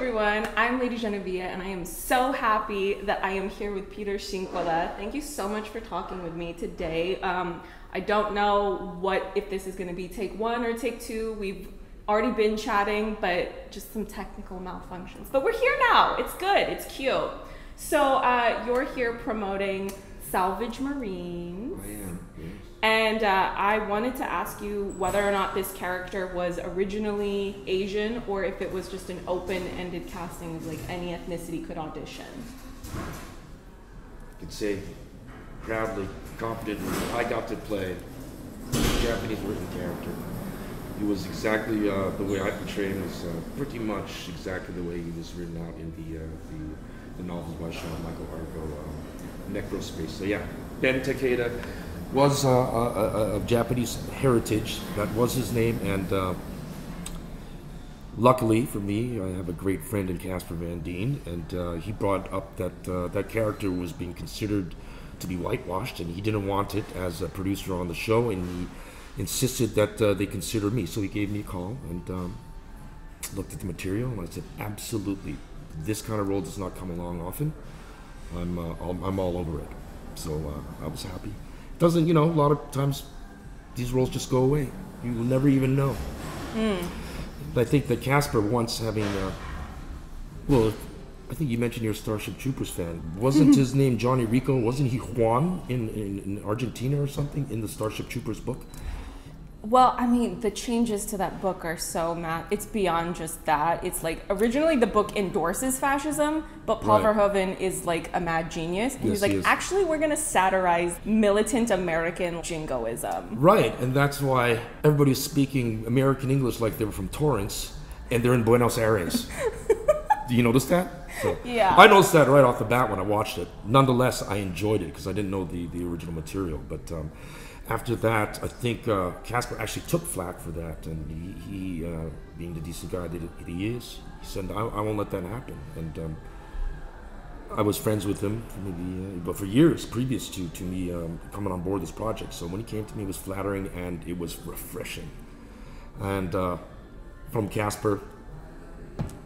everyone. I'm Lady Jenevia, and I am so happy that I am here with Peter Shinkoda. Thank you so much for talking with me today. Um, I don't know what if this is going to be take one or take two. We've already been chatting, but just some technical malfunctions. But we're here now. It's good. It's cute. So uh, you're here promoting Salvage Marines. I am. And uh, I wanted to ask you whether or not this character was originally Asian or if it was just an open ended casting of like any ethnicity could audition. I can say proudly, confidently, I got to play a Japanese written character. He was exactly uh, the way I portrayed him was uh, pretty much exactly the way he was written out in the uh, the, the novels by Sean Michael Argo, um, Necrospace. So yeah, Ben Takeda was uh, of Japanese heritage. That was his name, and uh, luckily for me, I have a great friend in Casper Van Dien, and uh, he brought up that uh, that character was being considered to be whitewashed, and he didn't want it as a producer on the show, and he insisted that uh, they consider me. So he gave me a call and um, looked at the material, and I said, absolutely, this kind of role does not come along often. I'm uh, all, I'm all over it. So uh, I was happy. Doesn't you know? A lot of times these roles just go away. You will never even know. I think that Casper once having, uh, well, I think you mentioned you're a Starship Troopers fan. Wasn't his name Johnny Rico? Wasn't he Juan in, in, in Argentina or something in the Starship Troopers book? Well, I mean, the changes to that book are so mad. It's beyond just that. It's like originally the book endorses fascism, but Paul Right. Verhoeven is like a mad genius. And Yes, he's like, he actually, we're going to satirize militant American jingoism. Right, and that's why everybody's speaking American English like they were from Torrance, and they're in Buenos Aires. Do you notice that? So, Yeah. I noticed that right off the bat when I watched it. Nonetheless, I enjoyed it because I didn't know the, the original material. But um, after that, I think uh, Casper actually took flack for that, and he, he uh, being the decent guy that he is, he said, "I, I won't let that happen." And um, I was friends with him for maybe, uh, but for years previous to to me um, coming on board this project. So when he came to me, it was flattering and it was refreshing. And uh, from Casper,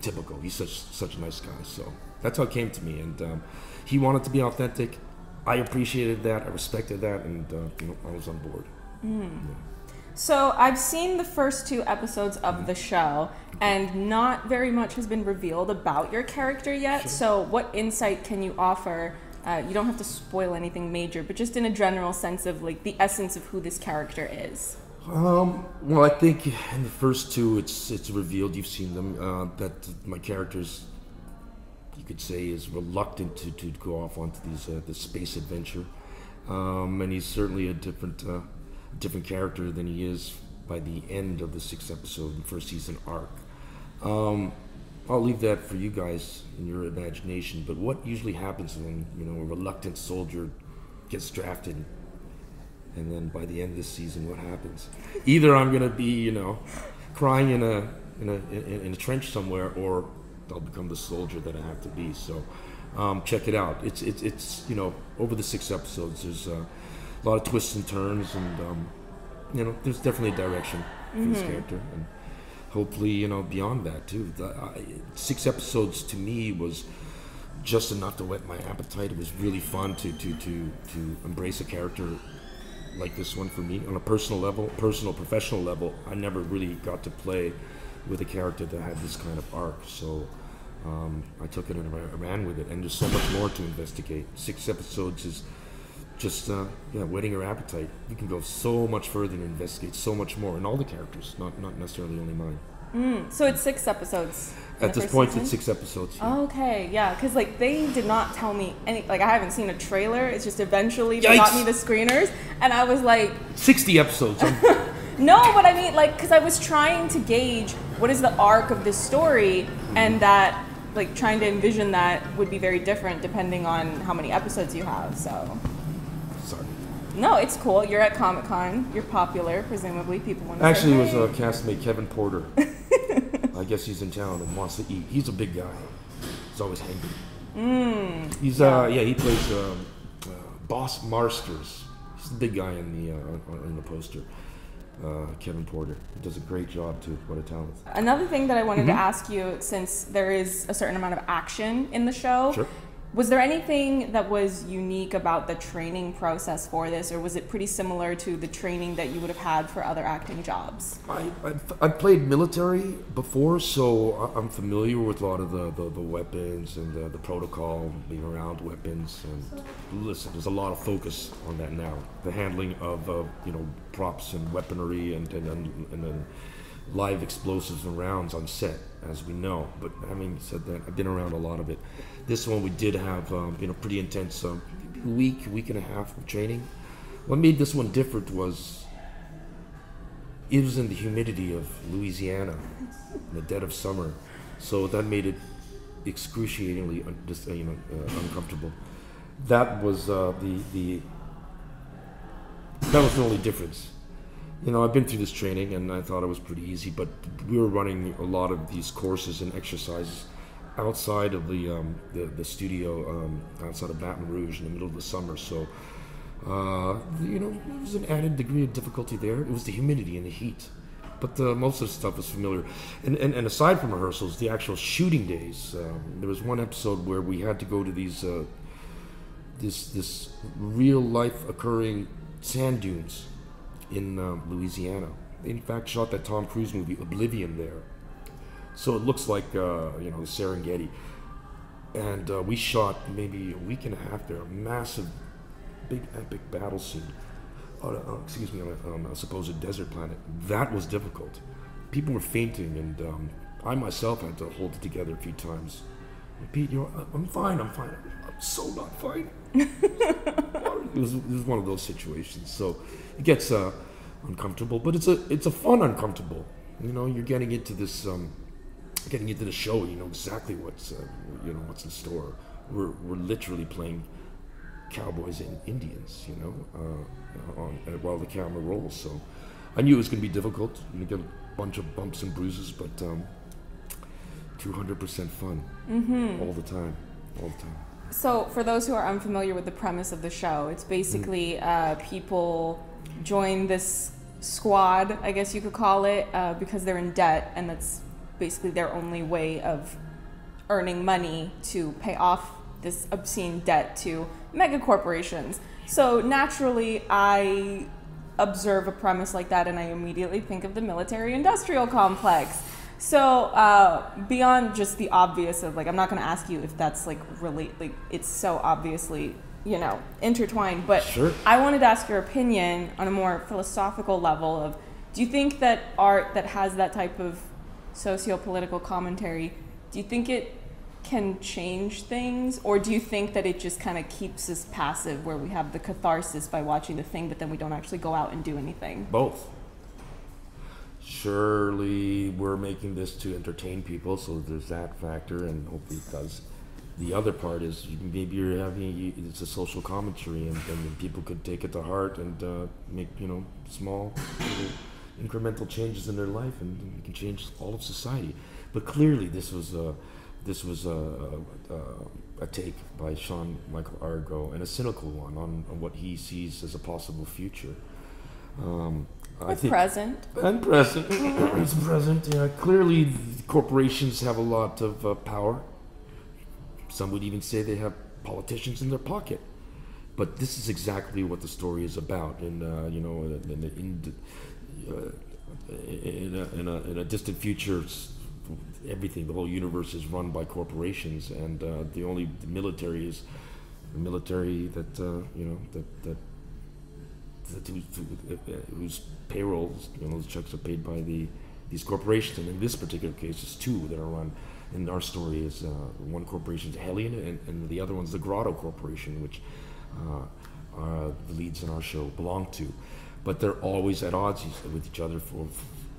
typical. He's such such a nice guy. So that's how it came to me, and um, he wanted to be authentic. I appreciated that. I respected that, and uh, you know, I was on board. So I've seen the first two episodes of the show, and not very much has been revealed about your character yet. So what insight can you offer? Uh, you don't have to spoil anything major, but just in a general sense of like the essence of who this character is. Um, well, I think in the first two, it's it's revealed. You've seen them. Uh, that my character's, you could say, is reluctant to, to go off onto these uh, this space adventure, um, and he's certainly a different uh, different character than he is by the end of the sixth episode, the first season arc. Um, I'll leave that for you guys in your imagination. But what usually happens when you know a reluctant soldier gets drafted and then by the end of the season, what happens? Either I'm gonna be, you know, crying in a in a in a trench somewhere, or I'll become the soldier that I have to be. So, um, check it out. It's it's it's you know over the six episodes, there's uh, a lot of twists and turns, and um, you know, there's definitely a direction for this character, and hopefully, you know, beyond that too. The, I, six episodes to me was just enough to whet my appetite. It was really fun to to to to embrace a character like this one for me on a personal level, personal professional level. I never really got to play with a character that had this kind of arc, so um, I took it and I ran with it. And there's so much more to investigate. Six episodes is just uh, yeah, whetting your appetite. You can go so much further and investigate so much more, and all the characters, not not necessarily only mine. So it's six episodes. At this point, season? it's six episodes. yeah. Okay, yeah, because like they did not tell me any. Like I haven't seen a trailer. It's just eventually they got me the screeners, and I was like, Sixty episodes. No, but I mean like because I was trying to gauge what is the arc of this story, and that like trying to envision that would be very different depending on how many episodes you have. So sorry. no, it's cool. You're at Comic Con. You're popular. Presumably, people want to. Actually, it say, was "Hey." uh, castmate Kevin Porter. I guess he's in town and wants to eat. He's a big guy. He's always hangry. Mm, he's uh yeah he plays um, uh, Boss Marsters. He's the big guy in the uh, on, in the poster. Uh, Kevin Porter. He does a great job too. What a talent. Another thing that I wanted Mm-hmm. to ask you, since there is a certain amount of action in the show, Sure. Was there anything that was unique about the training process for this, or was it pretty similar to the training that you would have had for other acting jobs? I, I've, I've played military before, so I- I'm familiar with a lot of the, the, the weapons and the, the protocol, being around weapons. And listen, there's a lot of focus on that now. The handling of uh, you know props and weaponry and and, and, and then live explosives and rounds on set, as we know. But having said that, I've been around a lot of it. This one we did have um, you know pretty intense um, week, week and a half of training. What made this one different was it was in the humidity of Louisiana in the dead of summer, so that made it excruciatingly un- dis- uh, you know uh, uncomfortable. That was uh, the the that was the only difference. You know, I've been through this training and I thought it was pretty easy, but we were running a lot of these courses and exercises outside of the um, the, the studio um, outside of Baton Rouge in the middle of the summer. So, uh, you know, there was an added degree of difficulty there. It was the humidity and the heat, but uh, most of the stuff was familiar. And, and, and aside from rehearsals, the actual shooting days, um, there was one episode where we had to go to these uh, this this real life occurring sand dunes in um, Louisiana. In fact shot that Tom Cruise movie Oblivion there. So it looks like uh, you know the Serengeti, and uh, we shot maybe a week and a half there. A massive, big epic battle scene. Uh, excuse me, on a, on a supposed desert planet. That was difficult. People were fainting, and um, I myself had to hold it together a few times. Pete, you know, I'm fine. I'm fine. I'm so not fine. it was it was one of those situations. So it gets uh, uncomfortable, but it's a it's a fun uncomfortable. You know, you're getting into this, um, getting into the show. You know exactly what's uh, you know what's in store. We're we're literally playing cowboys and Indians. You know, uh, on uh, while the camera rolls. So I knew it was going to be difficult. You get a bunch of bumps and bruises, but um, 200% fun all the time, all the time. So, for those who are unfamiliar with the premise of the show, it's basically uh, people join this squad, I guess you could call it, uh, because they're in debt, and that's basically their only way of earning money to pay off this obscene debt to mega corporations. So, naturally, I observe a premise like that and I immediately think of the military industrial complex. So uh, beyond just the obvious of like, I'm not going to ask you if that's like relate, like it's so obviously you know intertwined. But Sure. I wanted to ask your opinion on a more philosophical level of, do you think that art that has that type of socio-political commentary, do you think it can change things, or do you think that it just kind of keeps us passive, where we have the catharsis by watching the thing, but then we don't actually go out and do anything? Both. Surely we're making this to entertain people, so there's that factor, and hopefully it does. The other part is maybe you're having it's a social commentary, and, and people could take it to heart and uh, make you know small, incremental changes in their life, and you can change all of society. But clearly, this was a this was a, a, a take by Sean Michael Argo, and a cynical one on, on what he sees as a possible future. Um, I think present. and present. it's present. Yeah, clearly corporations have a lot of uh, power. Some would even say they have politicians in their pocket. But this is exactly what the story is about. And uh, you know, in, in, uh, in, a, in, a, in a distant future, everything, the whole universe is run by corporations, and uh, the only the military is the military that uh, you know that that that who, who, uh, whose payrolls, you know, those checks are paid by the these corporations. And in this particular case, it's two that are run. And our story is uh, one corporation is Hellion, and, and the other one's the Grotto Corporation, which uh, uh, the leads in our show belong to. But they're always at odds with each other for,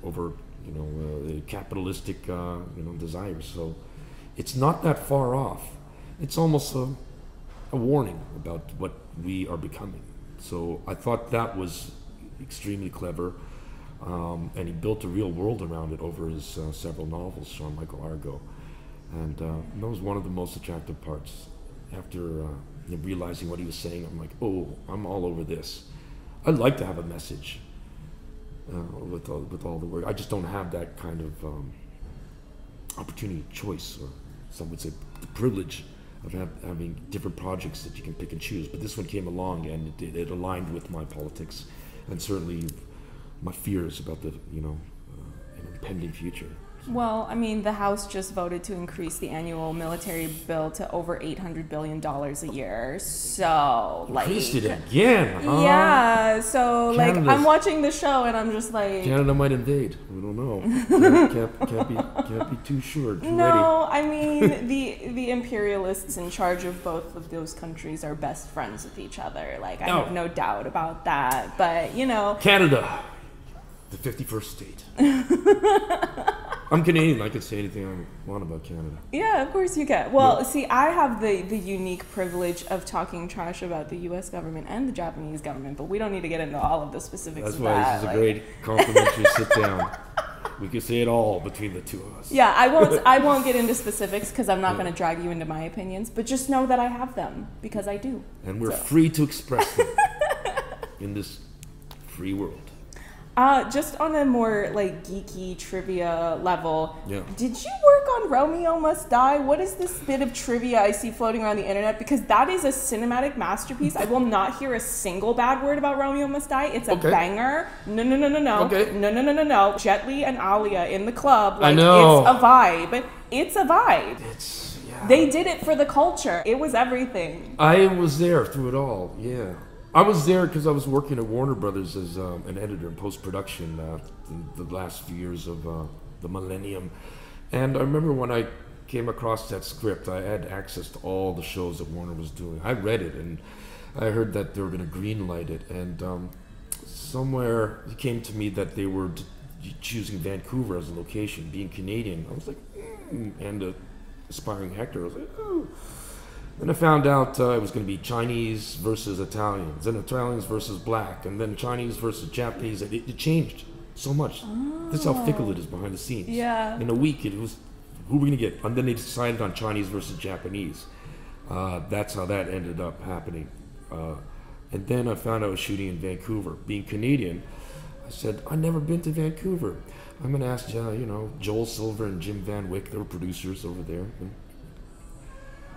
over, you know, uh, capitalistic, uh, you know, desires. So it's not that far off. It's almost a, a warning about what we are becoming. So I thought that was extremely clever. Um, and he built a real world around it over his uh, several novels, Sean Michael Argo. And uh, that was one of the most attractive parts. After uh, realizing what he was saying, I'm like, oh, I'm all over this. I'd like to have a message. uh, with all, with all the work. I just don't have that kind of um, opportunity, choice, or some would say the privilege of have, having different projects that you can pick and choose. But this one came along and it, it aligned with my politics and certainly my fears about the you know uh, impending future. Well, I mean, the House just voted to increase the annual military bill to over eight hundred billion dollars a year. So, like, Increased it again, huh? yeah. So, like, Canada's- I'm watching the show and I'm just like, Canada might invade. We don't know. can't, can't, be can't be too sure. Too no. I mean, the the imperialists in charge of both of those countries are best friends with each other. Like, I Oh. have no doubt about that. But you know, Canada, the 51st state. I'm Canadian. I can say anything I want about Canada. Yeah, of course you can. Well, Yeah. see, I have the, the unique privilege of talking trash about the U.S. government and the Japanese government, but we don't need to get into all of the specifics That's why that. this is a great complimentary sit down. We can say it all between the two of us. Yeah, I won't. I won't get into specifics because I'm not Yeah. going to drag you into my opinions. But just know that I have them because I do. And we're So- free to express them in this free world. Uh, just on a more like geeky trivia level, Yeah. did you work on Romeo Must Die? What is this bit of trivia I see floating around the internet? Because that is a cinematic masterpiece. I will not hear a single bad word about Romeo Must Die. It's a Okay. banger. No, no, no, no, no. Okay. No, no, no, no, no. Jet Li and Aaliyah in the club. I Like, know. It's a vibe. It's a vibe. It's yeah. They did it for the culture. It was everything. I was there through it all. Yeah, I was there because I was working at Warner Brothers as um, an editor in post production uh, the last few years of uh, the millennium, and I remember when I came across that script, I had access to all the shows that Warner was doing. I read it and I heard that they were going to greenlight it, and um, somewhere it came to me that they were choosing Vancouver as a location, being Canadian. I was like, mm, and uh, aspiring actor. I was like, oh. Then I found out uh, it was going to be Chinese versus Italians, then Italians versus black, and then Chinese versus Japanese. It, it changed so much. This is how fickle it is behind the scenes. Yeah. In a week, it was who are we going to get? And then they decided on Chinese versus Japanese. Uh, that's how that ended up happening. Uh, and then I found out I was shooting in Vancouver. Being Canadian, I said, I've never been to Vancouver. I'm going to ask, uh, you know, Joel Silver and Jim Van Wyck, they were producers over there. And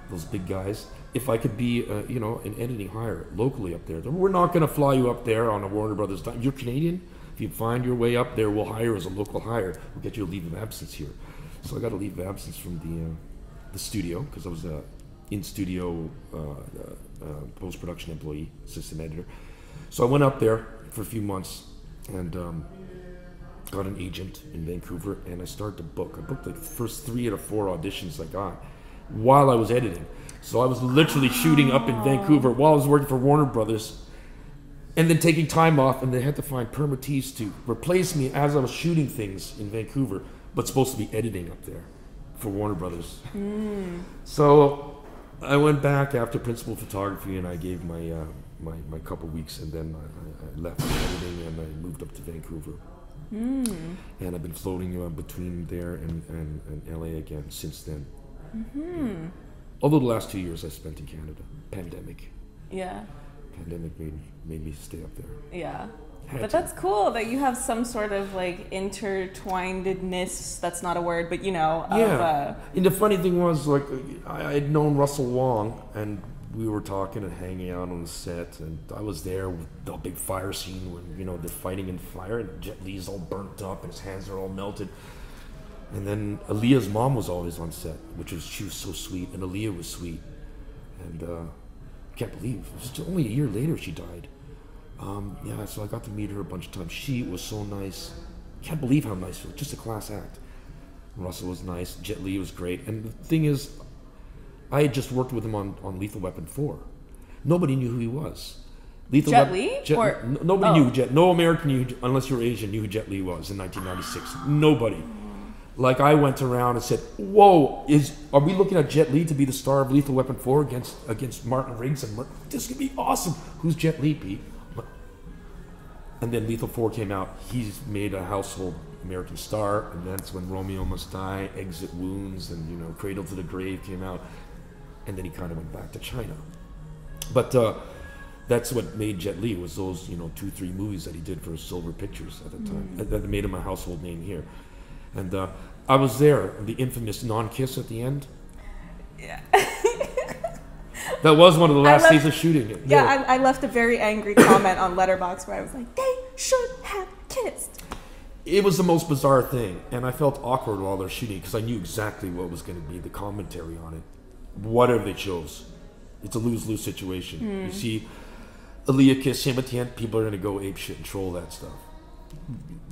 those big guys. If I could be, uh, you know, an editing hire locally up there, we're not going to fly you up there on a Warner Brothers dime. You're Canadian. If you find your way up there, we'll hire as a local hire. We'll get you a leave of absence here. So I got a leave of absence from the uh, the studio because I was a in studio uh, uh, uh, post production employee, assistant editor. So I went up there for a few months and um, got an agent in Vancouver, and I started to book. I booked like the first three out of four auditions I got while I was editing. So I was literally shooting up in Vancouver while I was working for Warner Brothers, and then taking time off, and they had to find permittees to replace me as I was shooting things in Vancouver, but supposed to be editing up there for Warner Brothers. So I went back after principal photography, and I gave my uh, my, my couple weeks, and then I, I- left editing, and I moved up to Vancouver. And I've been floating uh, between there and, and, and LA again since then. Although the last two years I spent in Canada, pandemic, Yeah. pandemic made made me stay up there. Yeah. Had But to. that's cool that you have some sort of like intertwinedness. That's not a word, but you know, of, Yeah. uh, And the funny thing was, like, I I had known Russell Wong, and we were talking and hanging out on the set, and I was there with the big fire scene when you know they're fighting in fire, and Jet Li's all burnt up, and his hands are all melted. And then Aaliyah's mom was always on set, which was she was so sweet, and Aaliyah was sweet, and uh, can't believe it was only a year later she died. Um, yeah, so I got to meet her a bunch of times. She was so nice. Can't believe how nice she was. Just a class act. Russell was nice. Jet Li was great. And the thing is, I had just worked with him on, on Lethal Weapon 4. Nobody knew who he was. Lethal Jet Li? Jet, Or- n- nobody oh. knew who Jet. No American knew, unless you were Asian, knew who Jet Li was in 1996. Nobody. Like I went around and said, "Whoa, is are we looking at Jet Li to be the star of Lethal Weapon 4 against against Martin Riggs and Mar- this could be awesome. Who's Jet Li, Pete?" And then Lethal 4 came out. He's made a household American star, and that's when Romeo Must Die, Exit Wounds, and you know Cradle to the Grave came out, and then he kind of went back to China. But uh, that's what made Jet Li was those you know two three movies that he did for Silver Pictures at the time that, that made him a household name here, and uh, I was there the infamous non-kiss at the end. Yeah. That was one of the last left- days of shooting it. Yeah, I, I left a very angry comment on Letterboxd where I was like, they should have kissed. it was the most bizarre thing, and I felt awkward while they're shooting because I knew exactly what was going to be the commentary on it. Whatever they chose, it's a lose lose situation. Hmm. You see, Aaliyah kiss him at the end, people are going to go ape shit and troll that stuff.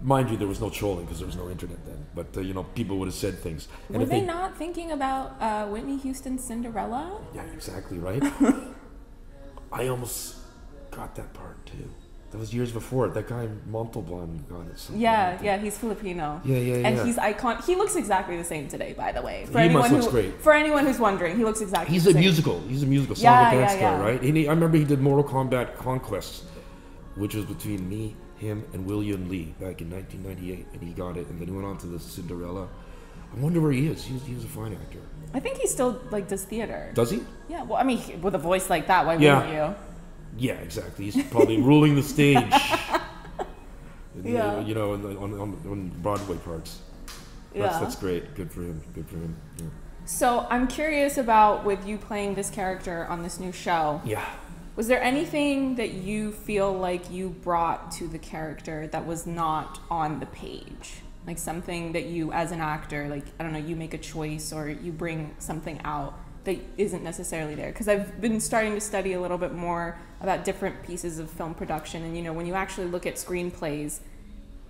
Mind you, there was no trolling because there was no internet then, but uh, you know, people would have said things. And Were if they not thinking about uh, Whitney Houston's Cinderella? Yeah, exactly right. I almost got that part too. That was years before. That guy Montalban got it. Yeah, like yeah, he's Filipino. Yeah, yeah, yeah. And he's icon. He looks exactly the same today, by the way. For He anyone must looks who, great. For anyone who's wondering, he looks exactly. The same. He's a same. musical. He's a musical song Yeah, and dance yeah, yeah. right? And he, I remember he did Mortal Kombat Conquest, which was between me, him, and William Lee back in 1998, and he got it. And then he went on to the Cinderella. I wonder where he is. He's, he's a fine actor. I think he still like does theater. Does he? Yeah, well, I mean, he- with a voice like that, why Yeah. wouldn't you? Yeah, exactly. He's probably ruling the stage. Yeah. You know, on, the- on, on, on Broadway parts. That's, Yeah. that's great. Good for him. Good for him. Yeah. So I'm curious about with you playing this character on this new show. yeah. Was there anything that you feel like you brought to the character that was not on the page? Like something that you, as an actor, like, I don't know, you make a choice or you bring something out that isn't necessarily there? Because I've been starting to study a little bit more about different pieces of film production. And, you know, when you actually look at screenplays,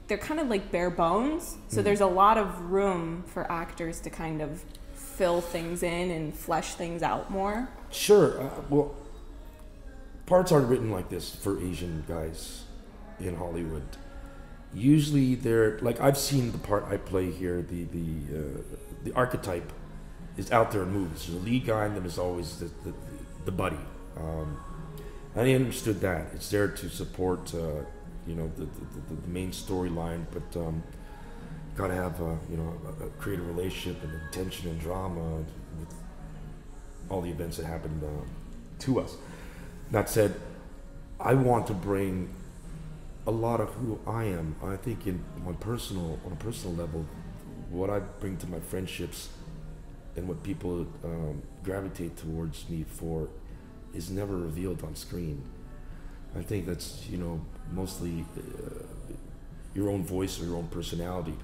they're kind of like bare bones. So there's a lot of room for actors to kind of fill things in and flesh things out more. Sure. Uh, well, parts aren't written like this for Asian guys in Hollywood. Usually, they're like I've seen the part I play here. The the uh, the archetype is out there in movies. A lead guy, and then always the the, the buddy. Um, I understood that it's there to support, uh, you know, the the, the, the main storyline, but um, got to have a, you know a, a create a relationship and tension and drama with all the events that happened uh, to us. That said, I want to bring a lot of who I am. I think in my personal, on a personal level, what I bring to my friendships and what people um, gravitate towards me for is never revealed on screen. I think that's you know mostly uh, your own voice or your own personality.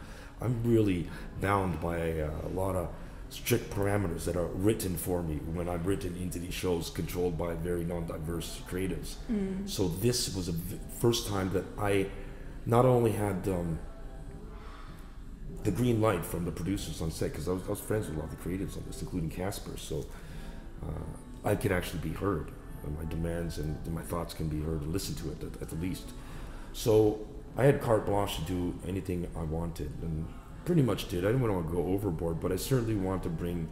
I'm really bound by uh, a lot of strict parameters that are written for me when I'm written into these shows controlled by very non-diverse creatives. So this was a v- first time that I not only had um, the green light from the producers on set because I was, I was friends with a lot of the creatives on this, including Casper. So uh, I could actually be heard. And my demands and my thoughts can be heard and listened to it at, at the least. So I had carte blanche to do anything I wanted, and pretty much did. I didn't want to go overboard, but I certainly wanted to bring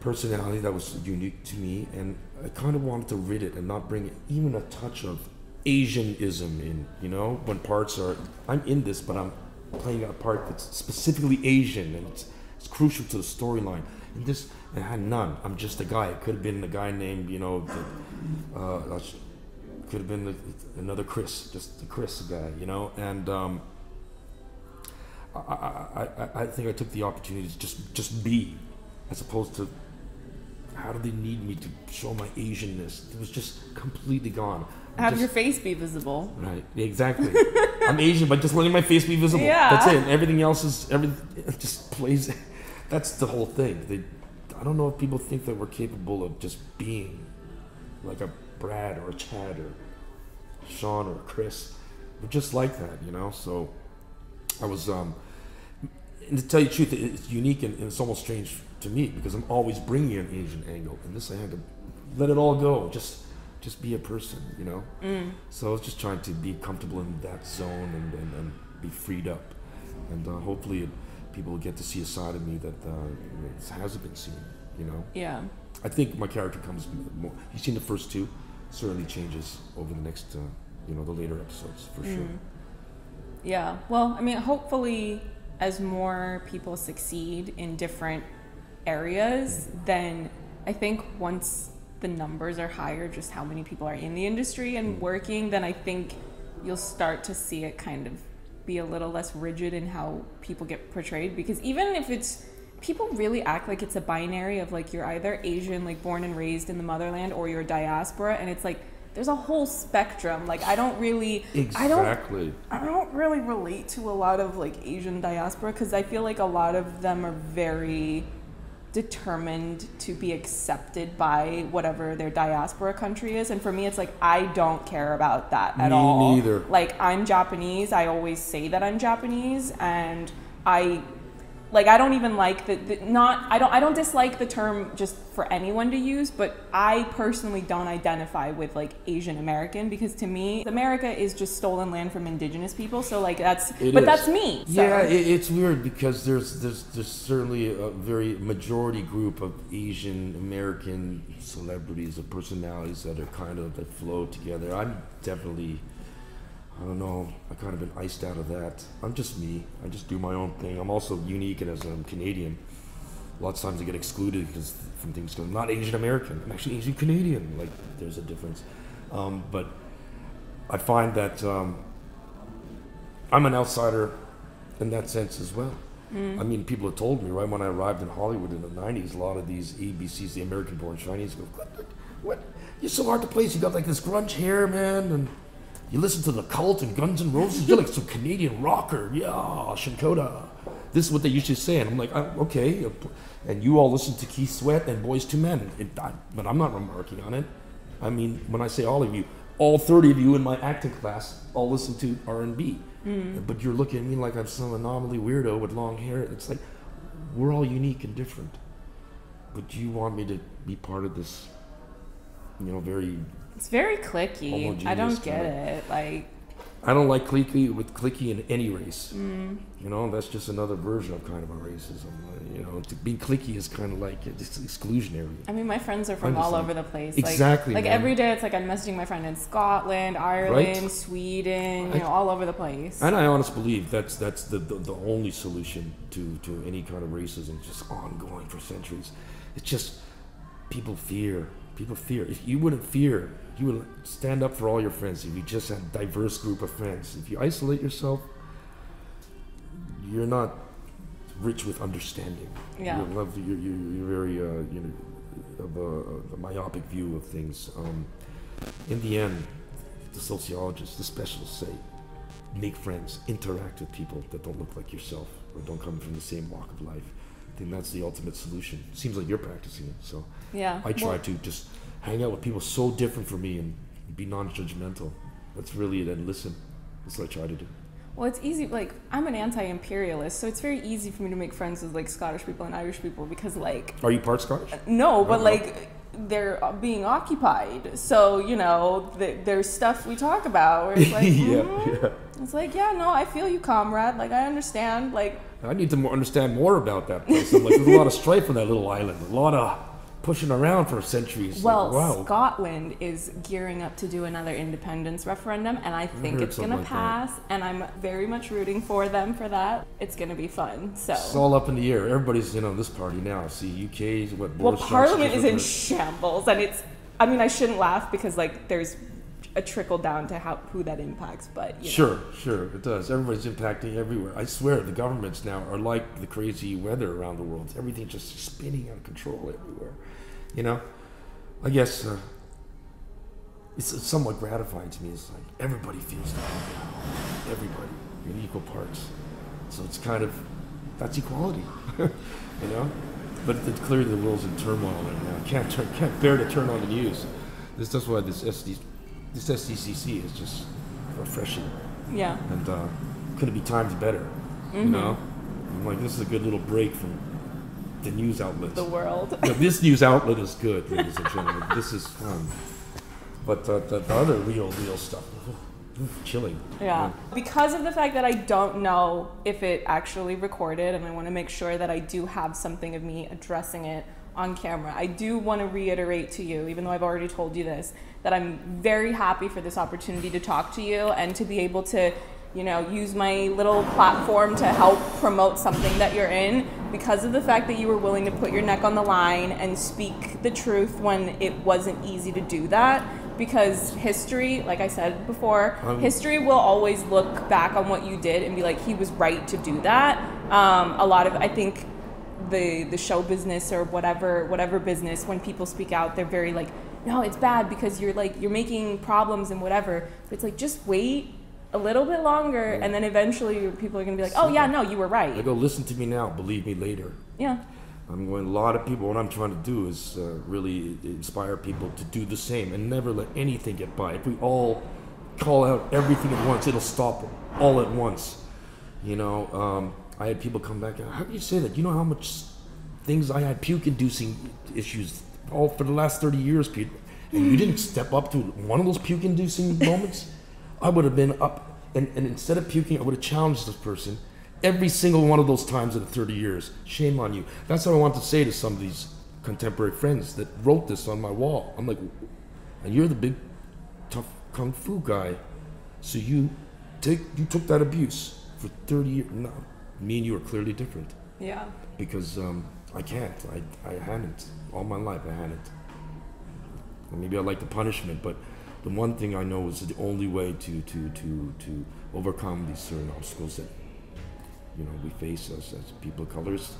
personality that was unique to me, and I kind of wanted to rid it and not bring even a touch of Asianism in. You know, when parts are I'm in this, but I'm playing a part that's specifically Asian, and it's, it's crucial to the storyline. And this, I had none. I'm just a guy. It could have been a guy named, you know, the, uh, could have been the, another Chris, just a Chris guy, you know. And um, I, I, I, think I took the opportunity to just just be, as opposed to how do they need me to show my Asianness? It was just completely gone. I'm Have just- your face be visible. Right, exactly. I'm Asian, but just letting my face be visible. Yeah. That's it. Everything else is everything just plays. That's the whole thing. They, I don't know if people think that we're capable of just being like a Brad or a Chad or Sean or Chris. We're just like that, you know. So I was, um, and to tell you the truth, it's unique and, and it's almost strange to me because I'm always bringing an Asian angle, and this I had to let it all go. Just, just be a person, you know. So I was just trying to be comfortable in that zone and, and, and be freed up, and uh, hopefully it, people will get to see a side of me that uh, hasn't been seen, you know. Yeah. I think my character comes more. You've seen the first two, certainly changes over the next, uh, you know, the later episodes for sure. Yeah. Well, I mean, hopefully, as more people succeed in different areas, then I think once the numbers are higher, just how many people are in the industry and Mm. working, then I think you'll start to see it kind of be a little less rigid in how people get portrayed. Because even if it's people really act like it's a binary of like you're either Asian, like born and raised in the motherland, or you're diaspora, and it's like there's a whole spectrum. Like I don't really, I don't I don't really relate to a lot of like Asian diaspora because I feel like a lot of them are very determined to be accepted by whatever their diaspora country is and for me it's like I don't care about that at Me all. neither. Like I'm Japanese, I always say that I'm Japanese and I like I don't even like the, the not I don't I don't dislike the term just for anyone to use, but I personally don't identify with like Asian American because to me America is just stolen land from indigenous people. So like that's It but is. that's me. So. Yeah, it, it's weird because there's there's there's certainly a very majority group of Asian American celebrities or personalities that are kind of that flow together. I'm definitely I don't know. I kind of been iced out of that. I'm just me. I just do my own thing. I'm also unique, and as I'm Canadian, lots of times I get excluded because from things. I'm not Asian American. I'm actually Asian Canadian. Like there's a difference. Um, but I find that um, I'm an outsider in that sense as well. I mean, people have told me right when I arrived in Hollywood in the '90s, a lot of these ABCs, the American-born Chinese, go, "What? what- What? You're so hard to place. You got like this grunge hair, man, and you listen to the Cult and Guns N' Roses. You're like some Canadian rocker, yeah, Shinkoda. This is what they usually say, and I'm like, "Oh, okay. And you all listen to Keith Sweat and Boyz II Men, it, I, but I'm not remarking on it. I mean, when I say all of you, all 30 of you in my acting class all listen to R&B. Mm. But you're looking at me like I'm some anomaly weirdo with long hair. It's like we're all unique and different. But you want me to be part of this, you know, very. It's very clicky. I don't get kinda- it. Like I don't like clicky with clicky in any race. Mm. You know, that's just another version of kind of a racism. Uh, You know, to be clicky is kind of like it's exclusionary. I mean, my friends are from all over the place. Exactly, Like, like every day, it's like I'm messaging my friend in Scotland, Ireland, Right. Sweden, I- you know, all over the place. And I honestly believe that's that's the, the, the only solution to, to any kind of racism, just ongoing for centuries. It's just people fear. People fear. If you wouldn't fear, you would stand up for all your friends. If you just had a diverse group of friends. If you isolate yourself, you're not rich with understanding. Yeah. You're, love, you're, you're, you're very uh, you know of a, a myopic view of things. Um, in the end, the sociologists, the specialists say make friends, interact with people that don't look like yourself or don't come from the same walk of life. Think that's the ultimate solution. Seems like you're practicing it, so yeah. I try Well, to just hang out with people so different from me and be non-judgmental. That's really it, and listen. That's what I try to do. Well, it's easy. Like, I'm an anti-imperialist, so it's very easy for me to make friends with like Scottish people and Irish people because, like, Are you part Scottish? no, but Uh-huh. like they're being occupied. So you know, th- there's stuff we talk about where it's like, yeah, mhm. yeah. it's like, yeah, no, I feel you, comrade. Like, I understand. Like, I need to more understand more about that place. I'm like, there's a lot of strife on that little island. A lot of pushing around for centuries. well, like, wow. Scotland is gearing up to do another independence referendum, and I think heard it's like that. pass. And I'm very much rooting for them for that. It's gonna be fun. So. It's all up in the air. Everybody's you know this party now. See, UK's what? Well, Boris Parliament is in shambles, and it's. I mean, I shouldn't laugh because like there's a trickle down to how who that impacts, but you know. Sure, sure, it does. Everybody's impacting everywhere. I swear, the governments now are like the crazy weather around the world. Everything's just spinning out of control everywhere. You know, I guess uh, it's somewhat gratifying to me. It's like everybody feels that now. Everybody in equal parts. So it's kind of that's equality, you know. But clearly the world's in turmoil right now. Can't turn, can't bear to turn on the news. This that's why this SD, this SDCC is just refreshing Yeah. and uh, could it be timed better? You know, I'm like this is a good little break from the news outlets. The world. This news outlet is good, ladies and gentlemen. This is fun. But uh, the, the other real, real stuff, chilling. Yeah. Because of the fact that I don't know if it actually recorded, and I want to make sure that I do have something of me addressing it on camera, I do want to reiterate to you, even though I've already told you this, that I'm very happy for this opportunity to talk to you and to be able to you know, use my little platform to help promote something that you're in because of the fact that you were willing to put your neck on the line and speak the truth when it wasn't easy to do that. Because history, like I said before, Um, history will always look back on what you did and be like, he was right to do that. Um, a lot of, I think, the the show business or whatever whatever business when people speak out they're very like no it's bad because you're like you're making problems and whatever but it's like just wait a little bit longer and then eventually people are going to be like oh yeah no you were right. I go, listen to me now, believe me later. yeah I'm going, a lot of people, what I'm trying to do is uh, really inspire people to do the same and never let anything get by. If we all call out everything at once, it'll stop all at once. You know, um, I had people come back, and how do you say that? You know how much things I had puke inducing issues all for the last 30 years, Pete, and you didn't step up to one of those puke inducing moments? I would have been up, and, and instead of puking, I would have challenged this person every single one of those times in the 30 years. Shame on you. That's what I want to say to some of these contemporary friends that wrote this on my wall. I'm like, and you're the big, tough kung fu guy, so you take you took that abuse for 30 years. No, me and you are clearly different yeah because um, I can't. I, I hadn't. All my life, I hadn't. Maybe I like the punishment, but the one thing I know is the only way to, to, to, to overcome these certain obstacles that you know we face as, as people of colors.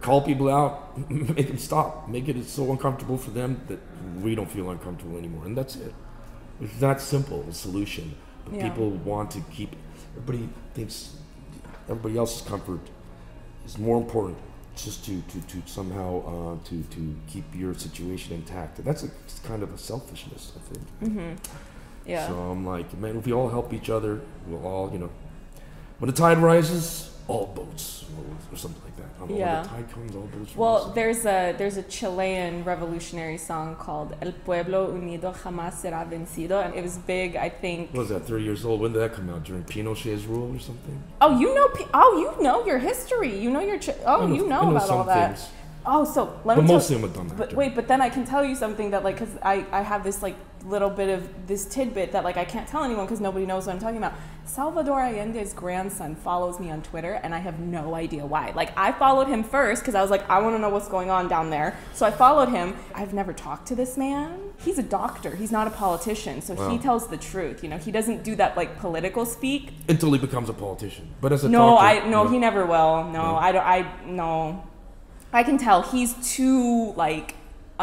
Call people out, make them stop, make it so uncomfortable for them that we don't feel uncomfortable anymore, and that's it. It's that simple, the solution. But Yeah. people want to keep. Everybody thinks everybody else's comfort is more important just to, to, to somehow uh, to, to keep your situation intact. And That's a kind of a selfishness, I think. mm-hmm. yeah So I'm like, man, if we all help each other, we'll all, you know, when the tide rises, all boats or something like that. I know, Yeah. The tide comes, all boats Well, rise. there's a there's a Chilean revolutionary song called El Pueblo Unido Jamás Será Vencido, and it was big. I think. What was that, 30 years old? When did that come out? During Pinochet's rule or something? Oh, you know. Oh, you know your history. You know your. Oh, I you I know about all that. Things, Oh, so let but me tell. mostly I'm a dumb But wait, but then I can tell you something that like, cause I I have this like little bit of this tidbit that like I can't tell anyone because nobody knows what I'm talking about. Salvador Allende's grandson follows me on Twitter, and I have no idea why. Like I followed him first because I was like, I want to know what's going on down there. So I followed him. I've never talked to this man. He's a doctor. He's not a politician, so he tells the truth. You know, he doesn't do that like political speak. Until he becomes a politician. But as a No, doctor, I no, you know, he never will. No, No? I don't. I no. I can tell he's too like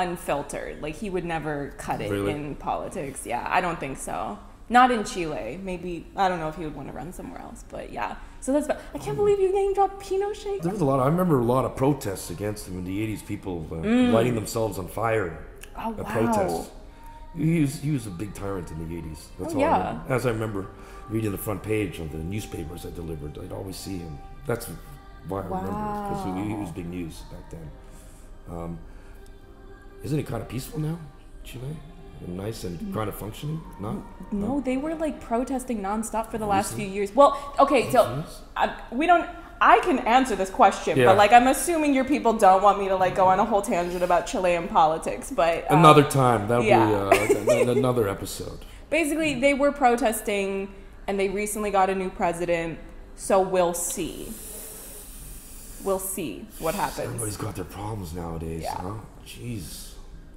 unfiltered. Like he would never cut it Really? in politics. Yeah, I don't think so. Not in Chile. Maybe I don't know if he would want to run somewhere else. But yeah. So that's. I can't believe you name dropped Pinochet. There was a lot. I remember a lot of protests against him in the '80s. People uh, lighting themselves on fire Oh at wow. protests. He was, he was a big tyrant in the '80s. That's Oh, all. I yeah. remember. As I remember reading the front page of the newspapers I delivered, I'd always see him. That's why I remember because he, he was big news back then. Um, isn't it kind of peaceful now, Chile? Nice and kind of functioning? Not? No, they were like protesting nonstop for the last few years. Well, okay, so I, we don't. I can answer this question, Yeah. but like I'm assuming your people don't want me to like go on a whole tangent about Chilean politics. But um, Another time. That'll yeah. be uh, an- another episode. basically they were protesting and they recently got a new president so we'll see we'll see what happens Everybody's got their problems nowadays, Yeah. huh? Jeez.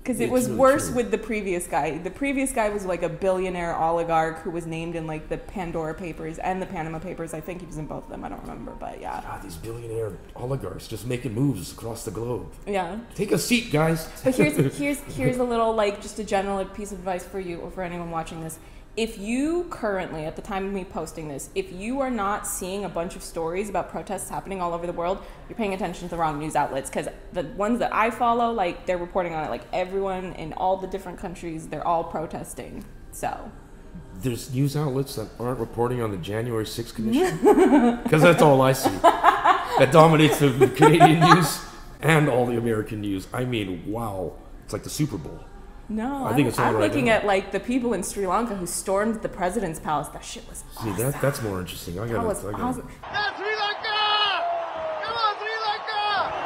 Because it was worse true. with the previous guy the previous guy was like a billionaire oligarch who was named in like the pandora papers and the panama papers i think he was in both of them i don't remember but yeah God, these billionaire oligarchs just making moves across the globe. yeah Take a seat, guys. But here's here's here's a little like just a general piece of advice for you or for anyone watching this. If you currently, at the time of me posting this, if you are not seeing a bunch of stories about protests happening all over the world, you're paying attention to the wrong news outlets. Because the ones that I follow, like they're reporting on it. Like everyone in all the different countries, they're all protesting. So There's news outlets that aren't reporting on the January 6th Commission. Because that's all I see. That dominates the Canadian news and all the American news. I mean, wow. It's like the Super Bowl. No, I think it's on I'm right looking now. at like the people in Sri Lanka who stormed the president's palace. That shit was See, that, that's more interesting. I gotta, was I gotta awesome. That's Sri Lanka! Come on, Sri Lanka!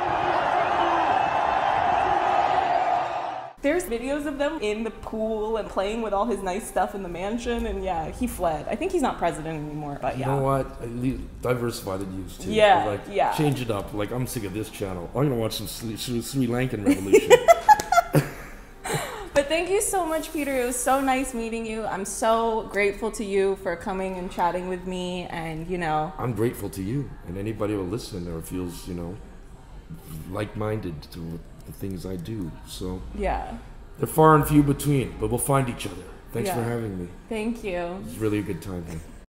There's videos of them in the pool and playing with all his nice stuff in the mansion, and yeah, he fled. I think he's not president anymore, but You yeah. know what? At diversify the news too. Yeah, like yeah. change it up. Like I'm sick of this channel. I'm gonna watch some Sri, Sri, Sri Lankan revolution. But thank you so much, Peter. It was so nice meeting you. I'm so grateful to you for coming and chatting with me, and you know, I'm grateful to you and anybody who listens or feels you know like-minded to the things I do. So yeah. they're far and few between, but we'll find each other. Thanks for having me. Thank you. It was really a good time.